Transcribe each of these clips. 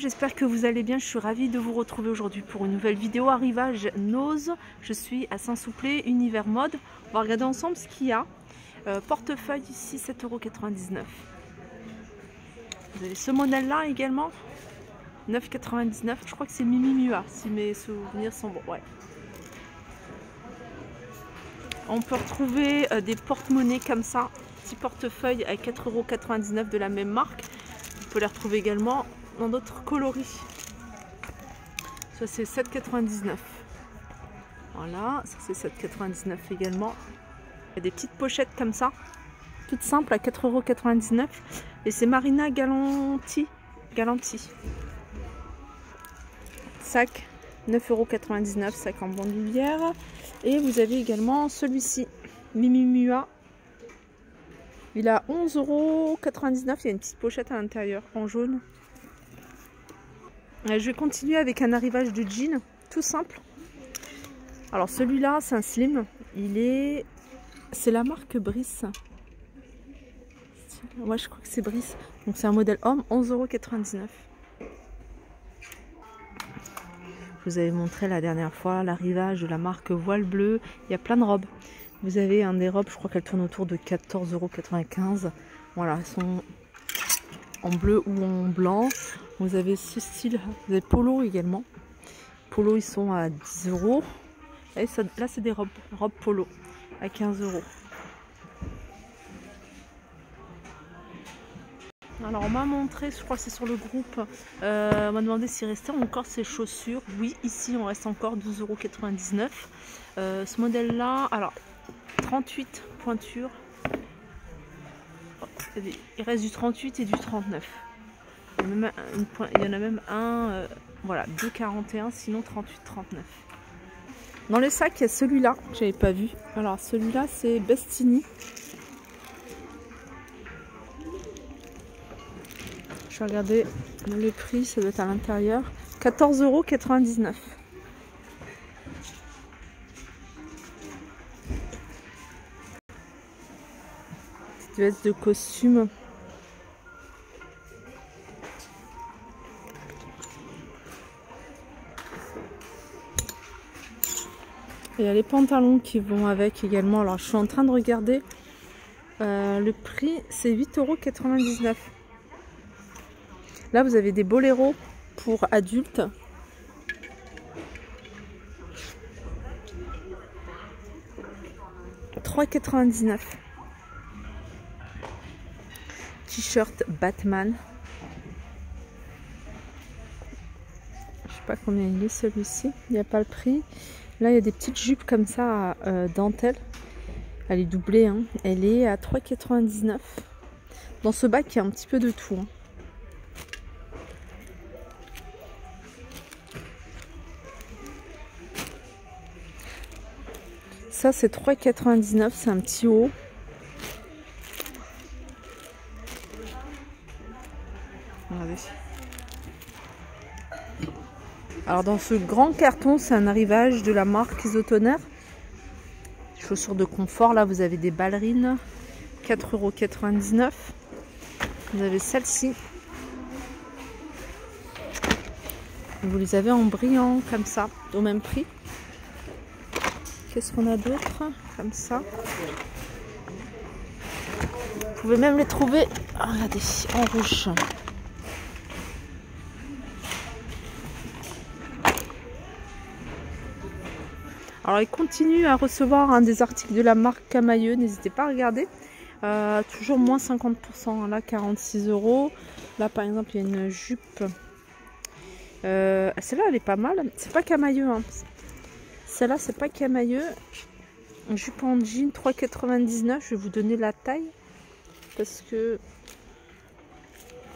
j'espère que vous allez bien. Je suis ravie de vous retrouver aujourd'hui pour une nouvelle vidéo arrivage Nose. Je suis à Saint-Souplé, Univers Mode. On va regarder ensemble ce qu'il y a. Euh, portefeuille ici, 7,99€. Vous avez ce modèle-là également, 9,99€. Je crois que c'est Mimi Mua, si mes souvenirs sont bons. Ouais. On peut retrouver euh, des porte-monnaies comme ça, petit portefeuille à 4,99€ de la même marque. Vous pouvez les retrouver également d'autres coloris. Ça c'est 7,99. Voilà, ça c'est 7,99 également. Il y a des petites pochettes comme ça, toutes simples à 4,99€. Et c'est Marina Galanti. Galanti. Sac 9,99€, sac en bandoulière. Et vous avez également celui-ci, Mimimua. Il a 11,99€. Il y a une petite pochette à l'intérieur en jaune. Je vais continuer avec un arrivage de jean, tout simple. Alors celui-là, c'est un slim. Il est... C'est la marque Brice. Moi, je crois que c'est Brice. Donc c'est un modèle homme, 11,99€. Je vous avais montré la dernière fois l'arrivage de la marque Voile Bleu. Il y a plein de robes. Vous avez un des robes, je crois qu'elle tourne autour de 14,95€. Voilà, elles sont en bleu ou en blanc. Vous avez ce style, vous avez polo également. Polo, ils sont à 10 euros. Et ça, là, c'est des robes, robes polo à 15 euros. Alors on m'a montré, je crois que c'est sur le groupe, euh, on m'a demandé s'il restait encore ces chaussures. Oui, ici on reste encore 12,99€. Euh, ce modèle là, alors 38 pointures. Il reste du 38 et du 39. Il y, en a même un, euh, voilà, 2,41, sinon 38,39. Dans le sac, il y a celui-là que j'avais pas vu. Alors celui-là, c'est Bestini. Je vais regarder le prix, ça doit être à l'intérieur. 14,99€. Petite de costume. A les pantalons qui vont avec également. Alors je suis en train de regarder. Euh, le prix c'est 8,99€. Là vous avez des boléros pour adultes. « 3,99 T-shirt Batman. Je sais pas combien il est celui-ci. Il n'y a pas le prix. Là, il y a des petites jupes comme ça, euh, dentelle. Elle est doublée. Hein. Elle est à 3,99. Dans ce bac, il y a un petit peu de tout. Hein. Ça, c'est 3,99. C'est un petit haut. Regardez. Alors dans ce grand carton, c'est un arrivage de la marque Isotoner. Chaussures de confort, là vous avez des ballerines, 4,99€. Vous avez celle-ci. Vous les avez en brillant comme ça, au même prix. Qu'est-ce qu'on a d'autre Comme ça? Vous pouvez même les trouver, regardez, en rouge. Alors il continue à recevoir un des articles de la marque Camailleux, n'hésitez pas à regarder. Euh, toujours moins 50%, là 46 euros. Là par exemple il y a une jupe. Euh, celle-là elle est pas mal. C'est pas Camailleux. Hein. Celle-là c'est pas Camailleux. Jupe en jean 3,99. Je vais vous donner la taille. Parce que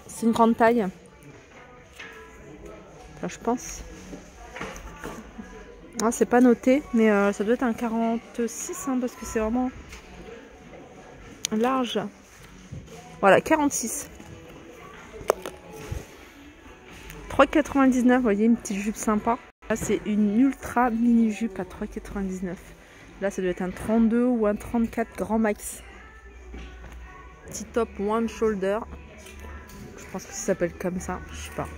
c'est une grande taille. Enfin, je pense. Ah, c'est pas noté, mais euh, ça doit être un 46 hein, parce que c'est vraiment large. Voilà, 46. 3,99, vous voyez, une petite jupe sympa. Là, c'est une ultra mini jupe à 3,99. Là, ça doit être un 32 ou un 34 grand max. Petit top one shoulder. pense que ça s'appelle comme ça, je sais pas.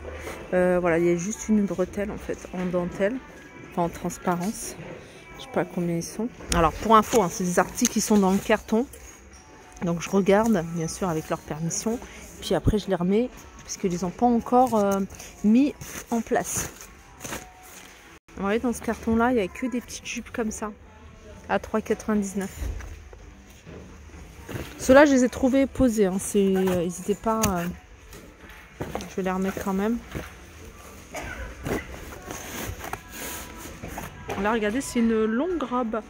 Euh, voilà, il y a juste une bretelle en fait en dentelle, en transparence. Je sais pas combien ils sont. Alors pour info, hein, c'est des articles qui sont dans le carton. Donc je regarde, bien sûr, avec leur permission. Puis après, je les remets parce qu'ils les ont pas encore euh, mis en place. Vous voyez, dans ce carton-là, il n'y a que des petites jupes comme ça à 3,99. Ceux-là, je les ai trouvés posés. Hein. ils n'étaient pas... Euh, je vais les remettre quand même. Regardez, c'est une longue robe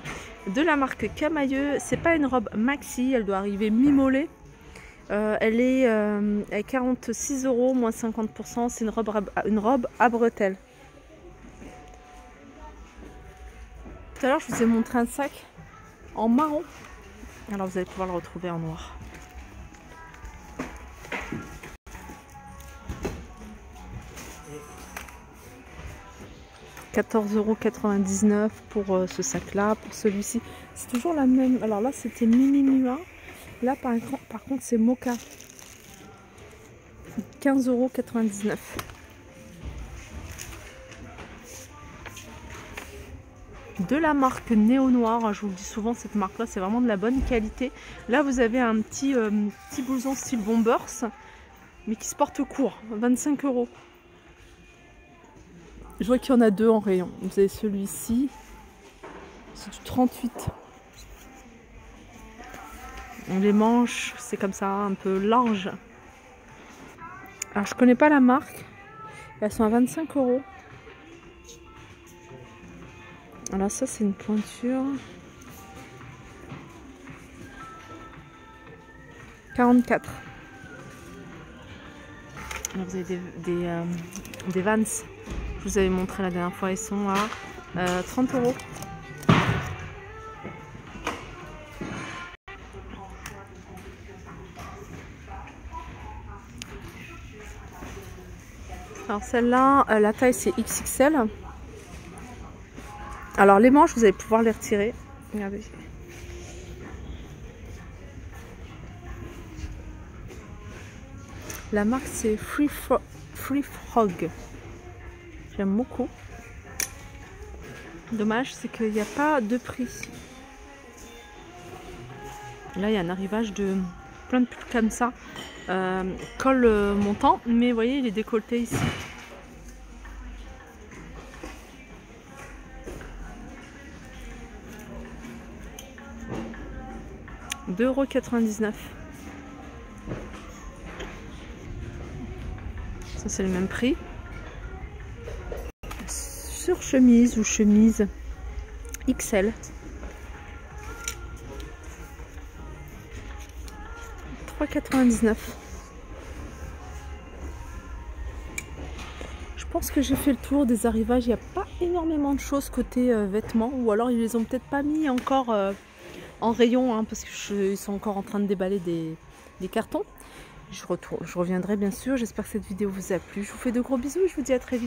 de la marque Camailleux. C'est pas une robe maxi, elle doit arriver mi-mollet. Euh, elle est euh, à 46 euros, moins 50%. C'est une robe, une robe à bretelles. Tout à l'heure, je vous ai montré un sac en marron. Alors, vous allez pouvoir le retrouver en noir. 14,99€ pour euh, ce sac-là. Pour celui-ci, c'est toujours la même. Alors là, c'était Mimi Mua. Là, par, contre, c'est Mocha. 15,99€. de la marque Néo Noir. Je vous le dis souvent, cette marque-là, c'est vraiment de la bonne qualité. Là, vous avez un petit, euh, petit blouson style Bombers, mais qui se porte court, 25 euros. Je vois qu'il y en a deux en rayon. Vous avez celui-ci. C'est du 38. Les manches, c'est comme ça, un peu large. Alors, je connais pas la marque. Elles sont à 25 euros. Alors ça, c'est une pointure. 44. Là, vous avez des, des, euh, des Vans vous avais montré la dernière fois, ils sont à 30 euh, euros. Alors celle-là, euh, la taille c'est XXL. Alors les manches, vous allez pouvoir les retirer. Regardez. La marque c'est Free, Free Frog. J'aime beaucoup. Dommage, c'est qu'il n'y a pas de prix. Là, il y a un arrivage de plein de pulls comme ça. Euh, col euh, montant, mais voyez, il est décolleté ici. €2,99. Ça c'est le même prix sur chemise ou chemise XL. 3,99. Je pense que j'ai fait le tour des arrivages. Il n'y a pas énormément de choses côté euh, vêtements. Ou alors ils les ont peut-être pas mis encore euh, en rayon. Hein, parce qu'ils sont encore en train de déballer des, des cartons. Je, retourne, je reviendrai bien sûr. J'espère que cette vidéo vous a plu. Je vous fais de gros bisous et je vous dis à très vite.